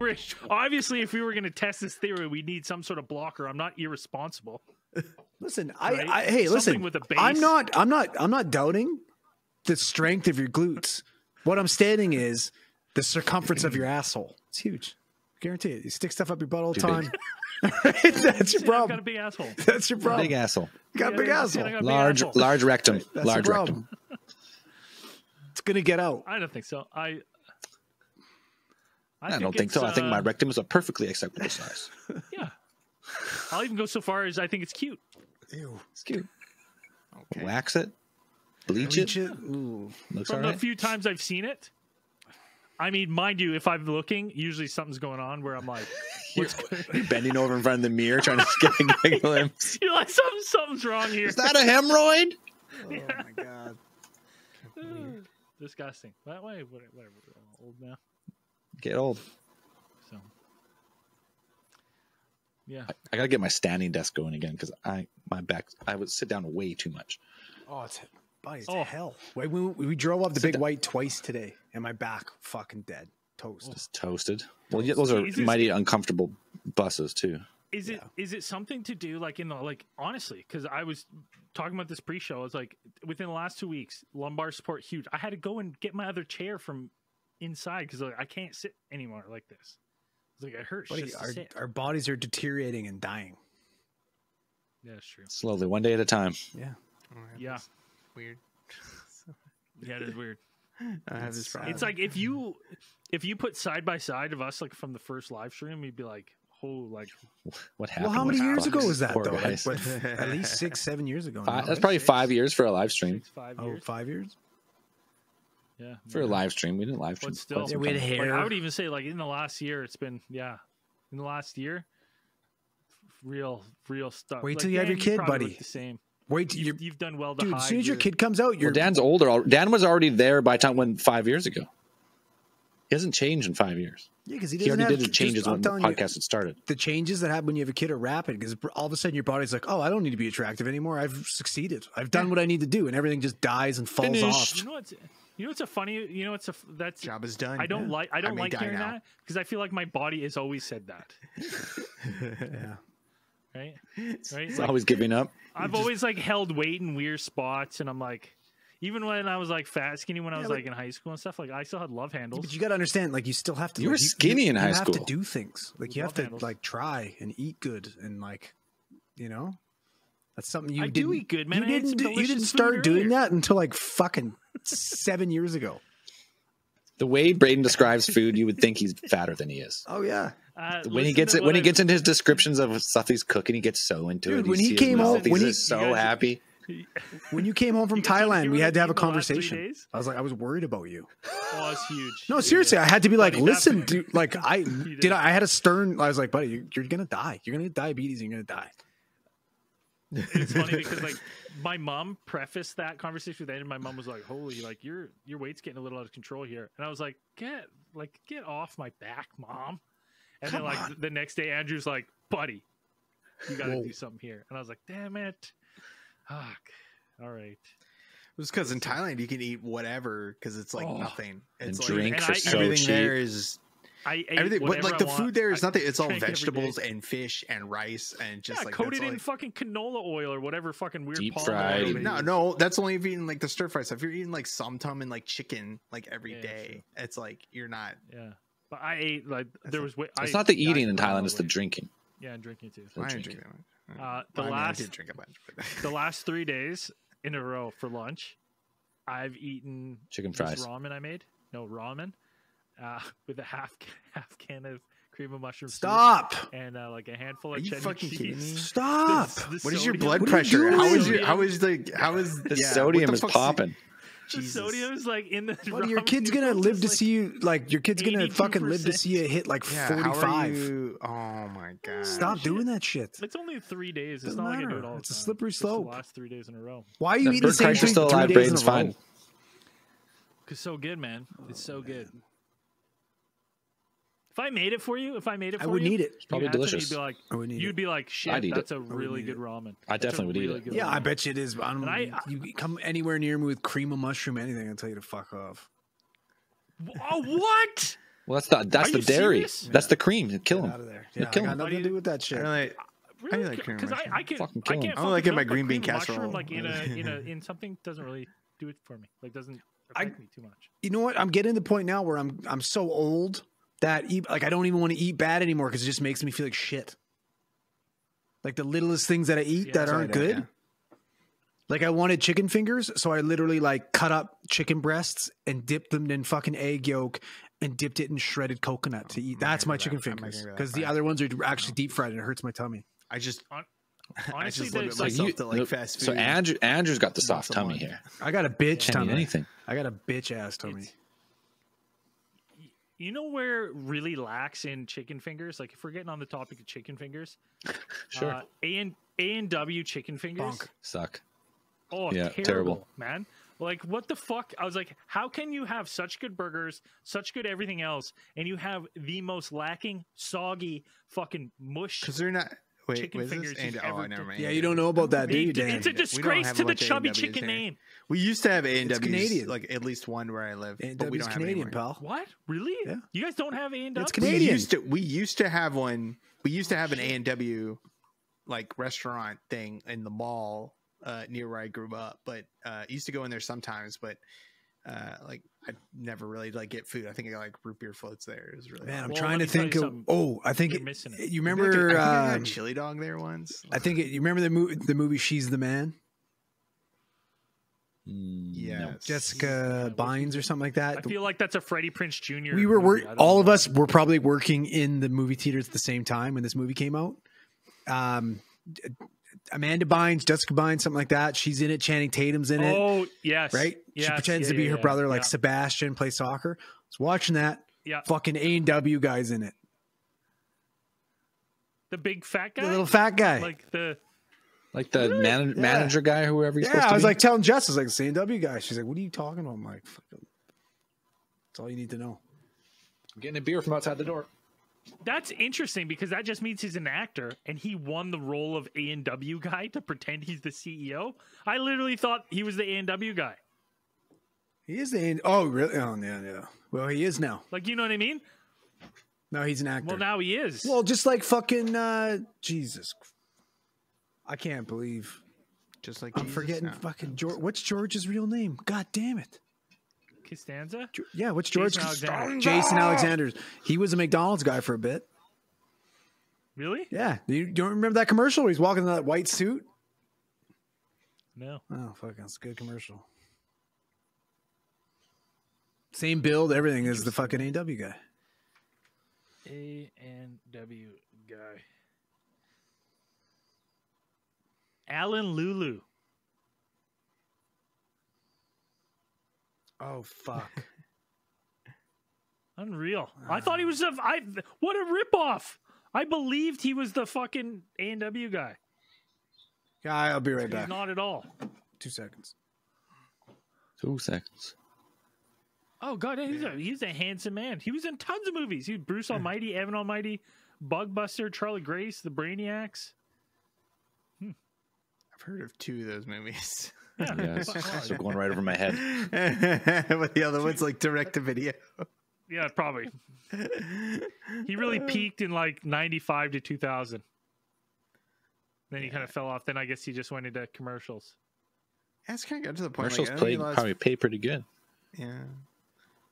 Rich, obviously, if we were going to test this theory, we need some sort of blocker. I'm not irresponsible. Listen, I, Right? I hey, Something listen. with a I'm not. I'm not. I'm not doubting the strength of your glutes. What I'm stating is the circumference of your asshole. It's huge. Guarantee it. You stick stuff up your butt all the time. That's your I've got a big asshole. That's your problem. Big asshole. You got a big asshole. Got a big Large, asshole. large rectum. That's large the rectum. problem. It's gonna get out. I don't think so. I. I, don't think it's, so. I think my uh, rectum is a perfectly acceptable size. Yeah. I'll even go so far as I think it's cute. Ew. It's cute. Okay. Wax it, bleach, Bleach it. it. Ooh. Looks From all the right. few times I've seen it, I mean, mind you, if I'm looking, usually something's going on where I'm like, what's You're bending over in front of the mirror trying to get a, glimpse. you're like, something, something's wrong here. Is that a hemorrhoid? Oh my god. Disgusting. That way, whatever. whatever, old now. Get old. So, yeah. I gotta get my standing desk going again because I my back I would sit down way too much. Oh, it's buddy, it's Oh. hell. Wait, we, we drove up the Sit big down. white twice today, and my back fucking dead, toast. Just toasted. Well, yeah, those are Jesus. mighty uncomfortable buses too. Is it is it something to do like in the like honestly? Because I was talking about this pre-show. i was like within the last two weeks, lumbar support huge. I had to go and get my other chair from inside because like, I can't sit anymore like this. It's like it hurts Buddy, just our, our bodies are deteriorating and dying. Yeah, that's true. Slowly, one day at a time. Yeah. Oh, yeah, Weird. yeah, it is weird. I have this problem. It's like if you if you put side by side of us like from the first live stream, you'd be like, oh, like What happened? Well, how many years ago was that Poor though? Like, guys. what, at least six, seven years ago. Five- that's probably Six. five years for a live stream. six, five oh, years. five years. Yeah, For a live stream, we didn't live stream. But still, Yeah, we had hair. Like, I would even say like in the last year, it's been yeah, in the last year, real real stuff. Wait Like, till you have your kid, probably buddy. The same. Wait, till You've, you're, you've done well to dude. hide. As soon as your your- kid comes out, you're Well, Dan's older. Dan was already there by the time when five years ago. He hasn't changed in five years. yeah, because he He doesn't already have did the changes just- when the telling you, podcast had started. the changes that happen when you have a kid are rapid because all of a sudden your body's like, oh, I don't need to be attractive anymore. I've succeeded. I've done what I need to do, and everything just dies and falls Finished. off. You know what's you know what's a funny you know what's a that's job is done. I don't Yeah. like I don't may like die hearing now. that because I feel like my body has always said that. Yeah. Right, right. He's Like, always giving up. I've always like held weight in weird spots, and I'm like, even when I was like fat, skinny, when I was but- like in high school and stuff, like I still had love handles. But you got to understand, like you still have to. You were like, skinny in you high have school. to do things like you have to handles. like try and eat good and like, you know, that's something you I do didn't- eat good, man. You I didn't. some you didn't start doing earlier. that until like fucking seven years ago. The way Braden describes food, you would think he's fatter than he is. Oh yeah, Uh, When he gets to it, what when he gets into his descriptions of stuff he's cooking, he gets so into Dude, it. You when he came mouth, home- he's when he- so guys- happy. when you came home from You guys wanna Thailand, we had to have a ate the last three conversation. I was like, I was worried about you. Oh, it's huge. No, seriously. I had to be like, Buddy, that- listen, dude. Like, I did. did. I, I had a stern. I was like, buddy, you're, you're gonna die. You're gonna get diabetes. and You're gonna die. it's funny because like my mom prefaced that conversation with Ed, and my mom was like, "Holy, like your your weight's getting a little out of control here," and I was like, "Get like get off my back, mom." And then like the next day, Andrew's like, "Buddy, you got to do something here," and I was like, "Damn it, fuck." All right, It was because in Thailand you can eat whatever because it's like Oh, nothing. And It's like drinks and are I- so everything cheap. there is I ate everything. But like I the want. food there is I nothing. It's all drank every day. vegetables and fish and rice and just yeah, like coated in like- fucking canola oil or whatever fucking weird Deep fried. oil No, no, that's only if you're eating like the stir fry stuff. If you're eating like somtum and like chicken like every Yeah, day, it's like you're not. Yeah, but I ate like there was. wa- It's I not the eating in Thailand; it's the drinking. Yeah, and drinking too. The I didn't drinking. Drink that much. Uh, the I mean, last I drink a bunch, but the last three days in a row for lunch, I've eaten Chicken this fries. ramen I made. No ramen, uh, with a half half can of cream of mushroom soup Stop. and uh, like a handful Are of you cheddar fucking cheese. kidding me? Stop. The- the what is your sodium- blood What are you pressure? doing? how is your how is the how is The yeah, what sodium is fuck's- popping. The sodium is like in the. Buddy, your kid's gonna live to like- see you. Like your kid's gonna fucking live to see you hit like Yeah, how are 45. you? Oh my god! Stop shit. doing that shit. It's only three days. It's Doesn't not like I do matter. it all. It's a slippery Just the slope. last three days in a row. Why are you If eating the same thing still three days Braden's in a row? fine. Cause so good, man. It's so oh, good. If I made it for you, if I made it for I for would you, need it. you Probably had some, delicious. You'd be like, I would need you'd it. be like, I'd shit, that's it. a really good ramen. I That's definitely would eat it. good Yeah, I bet you it is. I don't, I- you come anywhere near me with cream of mushroom, anything, I'll tell you to fuck off. Oh, what? Well, that's the that's Are the dairy. serious? That's the cream. You kill him. out of there. You Yeah, kill him. nothing to do with that shit. I really, Really? like cream Because I, mushroom. I can Fucking I can't I don't like fucking it in my green bean mushroom, casserole. Like in a in a in something doesn't really do it for me. Like doesn't I- affect me too much. you know what? I'm getting to the point now where I'm I'm so old that eat, like I don't even want to eat bad anymore because it just makes me feel like shit. Like the littlest things that I eat Yeah, that aren't what I good. Like I wanted chicken fingers, so I literally like cut up chicken breasts and dipped them in fucking egg yolk and dipped it in shredded coconut to oh, eat. That's my do chicken that. Fingers gonna do that. because the other ones are actually deep fried and it hurts my tummy. I just Hon- I Honestly, just the- limit it's like you- to like fast food. So Andrew Andrew's got the soft tummy here. I got a bitch Can't tummy. anything. I got a bitch ass tummy. It's- You know where it really lacks in chicken fingers? Like if we're getting on the topic of chicken fingers, Sure. uh, A and A and W chicken fingers. Bonk. Suck. Oh, Yeah, terrible, terrible. man. Like what the fuck? I was like, how can you have such good burgers, such good everything else, and you have the most lacking, soggy, fucking mush? because they're not. Wait, chicken fingers this? you've And, oh, ever never mind. Yeah, you don't know about that, do you, Dan? it's a disgrace to the chubby chicken here. name. We used to have A and It's W, Canadian. like at least one where I live, And but we don't it Canadian, anymore. pal. What? Really? Yeah. You guys don't have A and W? It's We Canadian. used to we used to have one. We used to have an A and W like restaurant thing in the mall uh, near where I grew up. But uh, I used to go in there sometimes. But uh, like I never really like get food. I think I got like root beer floats there. It was really Man, I'm Well, trying to think of. Oh, I think You're it, missing it. you I think I- remember. I, think I uh, had chili dog there once. I think it, you remember the movie. The movie She's the Man. Yeah, no. Jessica Bynes or something like that. I feel like that's a Freddie Prinze Jr. We were movie. work. I All of us were probably working in the movie theaters at the same time when this movie came out. Um, Amanda Bynes, Jessica Bynes, something like that. She's in it. Channing Tatum's in it. Oh yes, right? she pretends yeah, to be yeah, her yeah, brother, like yeah. Sebastian, play soccer. I was watching that. Yeah, Fucking A and W guys in it. the big fat guy, The little fat guy. like the Like the man- Yeah. manager guy, whoever he's yeah, supposed to I was be. like telling Jess, I was like, the A and W guy. She's like, what are you talking about? I'm like, that's all you need to know. I'm getting a beer from outside the door. That's interesting because that just means he's an actor and he won the role of A and W guy to pretend he's the CEO. I literally thought he was the A and W guy. He is the A and Oh, really? Oh, yeah, yeah. Well, he is now. Like you know what I mean? No, he's an actor. Well, now he is. Well, just like fucking uh Jesus. I can't believe just like I'm Jesus forgetting now. fucking George. What's George's real name? God damn it. Costanza. Yeah, what's George? Jason Alexander. Jason ah! Alexander. He was a McDonald's guy for a bit. Really? Yeah. You don't remember that commercial where he's walking in that white suit? No. Oh, fuck. That's a good commercial. Same build, everything as the fucking AW guy. A and W guy. Alan Lulu. Oh, fuck. Unreal. I uh. thought he was a. I what a ripoff. I believed he was the fucking A and W guy. Guy, I'll be right He's back. not at all. Two seconds. Two seconds. Oh god, he's a he's a handsome man. He was in tons of movies. He was Bruce Almighty, Evan Almighty, Bugbuster, Charlie Grace, The Brainiacs. I've heard of two of those movies. Yeah, Yes. Fuck, so going right over my head. but the other one's like direct to video. yeah, probably. He really peaked in like ninety five to two thousand. Then he kind of fell off. Then I guess he just went into commercials. That's kind of got to the point. Commercials like, I don't play, get a lot of- probably pay pretty good. Yeah.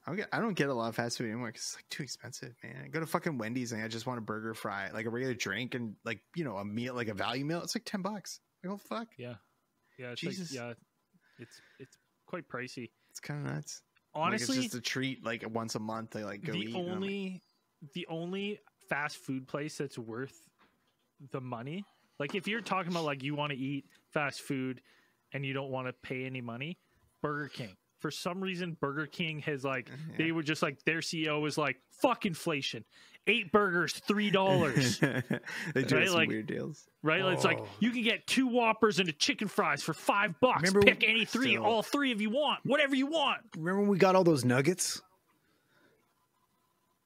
I don't, get, I don't get a lot of fast food anymore because it's like too expensive, man. I go to fucking Wendy's and I just want a burger, fry, like a regular drink, and like you know a meal, like a value meal. It's like ten bucks. Like, oh fuck, Yeah, yeah, it's Jesus. like yeah, it's it's quite pricey. it's kind of nuts. Honestly, like, it's just a treat. Like once a month, they like go the eat. and I'm like, only the only fast food place that's worth the money like if you're talking about like you want to eat fast food and you don't want to pay any money burger king for some reason burger king has like they were just like their ceo was like fuck inflation eight burgers three dollars they do Right, some like- weird deals. right it's like Oh. you can get two whoppers and a chicken fries for five bucks Remember- pick any three Still. all three of you want whatever you want Remember when we got all those nuggets?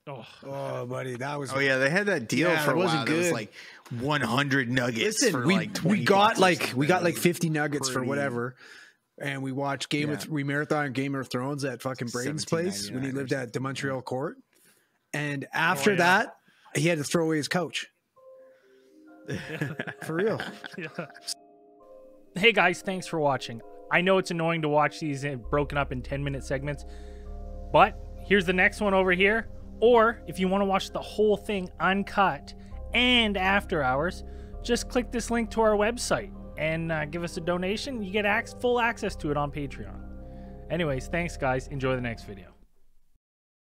oh Oh, buddy, that was. Oh yeah, they had that deal Yeah, for it a while. wasn't That was good. like 100 nuggets Listen, for we like 20 we got like we got like 50 nuggets for whatever. And we watched Game of we marathon Game of Thrones at fucking Braden's place when he lived at the Montreal Court. And after yeah. that, he had to throw away his coach. For real. Yeah. Hey guys, thanks for watching. I know it's annoying to watch these broken up in 10 minute segments, but here's the next one over here. Or if you want to watch the whole thing uncut and after hours, just click this link to our website and uh, give us a donation. You get ac- full access to it on Patreon. Anyways, thanks guys. Enjoy the next video.